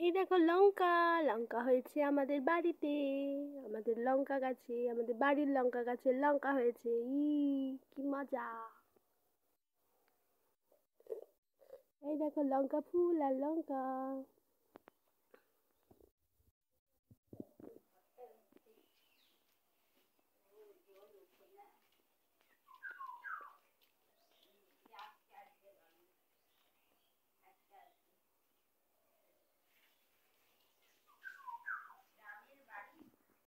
এই দেখো লঙ্কা লঙ্কা হয়েছে আমাদের বাড়িতে, আমাদের লঙ্কা গাছে, আমাদের বাড়ির লঙ্কা গাছে লঙ্কা হয়েছে। ই কি মজা। এই দেখো লঙ্কা ফুল আর লঙ্কা।